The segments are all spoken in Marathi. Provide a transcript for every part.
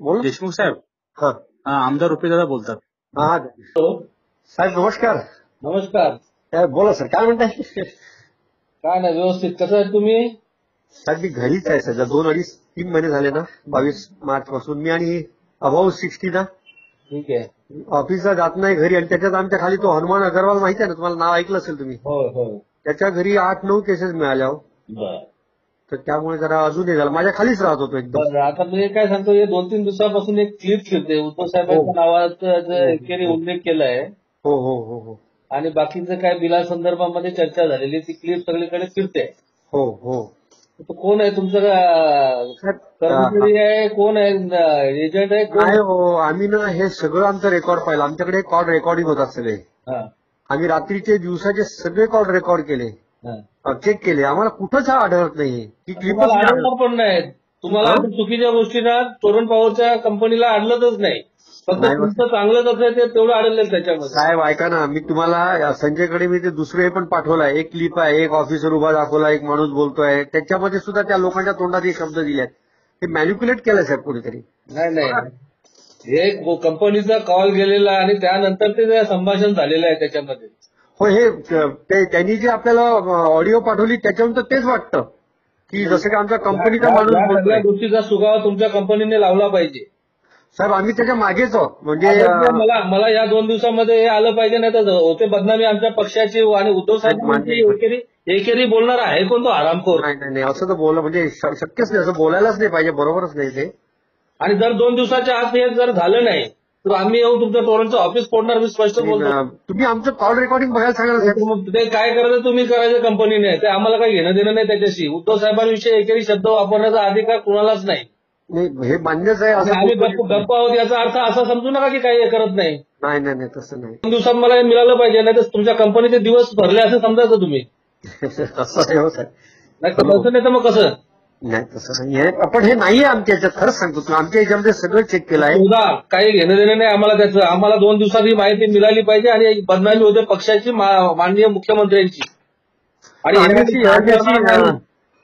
बोल. देशमुख साहेब. हा. हा, आमदार रुपेदादा बोलतात. हा साहेब नमस्कार. नमस्कार. काय बोला सर काय म्हणताय? काय नाही व्यवस्थित. कसं आहे तुम्ही? साहेब मी घरीच आहे सध्या. दोन अडीच तीन महिने झाले ना बावीस मार्च पासून मी आणि अबाऊ सिक्स्टी ना. ठीक आहे. ऑफिसला जात नाही घरी आणि त्याच्यात आमच्या खाली तो हनुमान अगरवाल माहिती आहे ना तुम्हाला नाव ऐकलं असेल तुम्ही. होय होय. त्याच्या घरी आठ नऊ केसेस मिळाल्या हो. तर त्यामुळे जरा अजून हे झालं. माझ्या खालीच राहत होतो एकदम. आता मी काय सांगतो हे दोन तीन दिवसापासून एक क्लिप फिरते उद्धव साहेबांच्या नावाचा जो एकेरी उल्लेख केलाय. हो हो हो हो. आणि बाकीचं काय बिला संदर्भामध्ये चर्चा झालेली ती क्लिप सगळीकडे फिरते. हो हो. कोण आहे तुमचं कर्मचारी आहे कोण आहे एजंट आहे नाही हो आम्ही ना हे सगळं आमचं रेकॉर्ड पाहिलं. आमच्याकडे कॉल रेकॉर्डिंग होतात सगळे. हा, आम्ही रात्रीचे दिवसाचे सगळे कॉल रेकॉर्ड केले. हा. चेक केले. आम्हाला कुठंच हा आढळत नाहीये. की तुम्हाला क्लिपच आढळणार पण नाही. तुम्हाला हा? चुकीच्या गोष्टींना तोरण पॉवरच्या कंपनीला आढळतच नाही. फक्त तुमचं चांगलंच असेल ते तेवढं आढळलं त्याच्यामध्ये. साहेब ऐका ना. मी तुम्हाला संजयकडे मी ते दुसरे पण पाठवलाय एक क्लिप आहे एक ऑफिसर उभा दाखवला एक माणूस बोलतोय. त्याच्यामध्ये सुद्धा त्या लोकांच्या तोंडात हे शब्द दिले आहेत ते मॅन्युक्युलेट केलंय साहेब कोणीतरी. नाही नाही. एक कंपनीचा कॉल गेलेला आणि त्यानंतर ते संभाषण झालेलं आहे त्याच्यामध्ये. हो हे ते- त्यांनी जे आपल्याला ऑडिओ पाठवली त्याच्यानंतर तेच वाटतं. की जसं की आमच्या कंपनीचा माणूस बोलतोय. गोष्टीचा सुगावा तुमच्या कंपनीने लावला पाहिजे. साहेब आम्ही त्याच्या मागेच आहोत. म्हणजे मला मला या दोन दिवसामध्ये हे आलं पाहिजे नाही तर होते बदनामी आमच्या पक्षाची आणि उद्धव साहेबांची एकेरी बोलणार आहे कोण तो आरामखोर? नाही नाही नाही असं तर बोल म्हणजे शक्यच नाही असं बोलायलाच नाही पाहिजे बरोबरच नाही ते. आणि जर दोन दिवसाच्या आत हे जर झालं नाही तर आम्ही येऊन तुमच्या तोरणचं ऑफिस फोडणार मी स्पष्ट बोलतो. तुम्ही आमचं कॉल रेकॉर्डिंग बघायला सांगा ना साहेब. मग ते काय करायचं तुम्ही करायचं कंपनीने ते आम्हाला काही घेणं देणं नाही त्याच्याशी. उद्धव साहेबांविषयी एकेरी शब्द वापरण्याचा अधिकार कुणालाच नाही. हे मान्यच आहे आम्ही गप्प आहोत याचा अर्थ असा समजू नका की काही हे करत नाही. नाही नाही नाही तसं नाही. दोन दिवसात मला हे मिळालं पाहिजे नाही तर तुमच्या कंपनीचे दिवस भरले असं समजायचं तुम्ही. असं हो नाही तर मग कसं? नाही तसं नाही आहे. पण हे नाहीये आमच्या याच्यात खरंच सांगतो तुम्ही आमच्या याच्यामध्ये सगळं चेक केलं आहे. सुद्धा काही घेणं देणं नाही आम्हाला त्याचं आम्हाला दोन दिवसात ही माहिती मिळाली पाहिजे आणि बदनामी होते पक्षाची मा- माननीय मुख्यमंत्र्यांची. आणि आम्ही अशी- हे-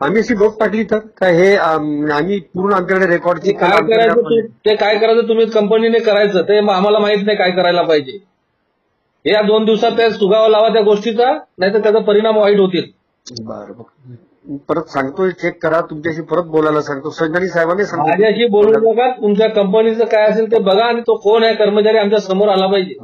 आम्ही अशी, बोट टाकली तर? काय हे आम्ही पूर्ण आमच्याकडे रेकॉर्ड ते काय करायचं तु- ते काय करायचं तुम्ही कंपनीने करायचं ते मग आम्हाला माहीत नाही काय करायला पाहिजे. हे या दोन दिवसात त्या सुगावा लावा त्या गोष्टीचा नाही तर त्याचा परिणाम वाईट होतील. बरं बरं. परत सांगतोय चेक करा तुमच्याशी परत बोलायला सांगतो. संजनी साहेबांनी माझ्याशी बोलू नका तुमच्या कंपनीचं काय असेल ते बघा आणि तो कोण आहे कर्मचारी आमच्यासमोर आला पाहिजे.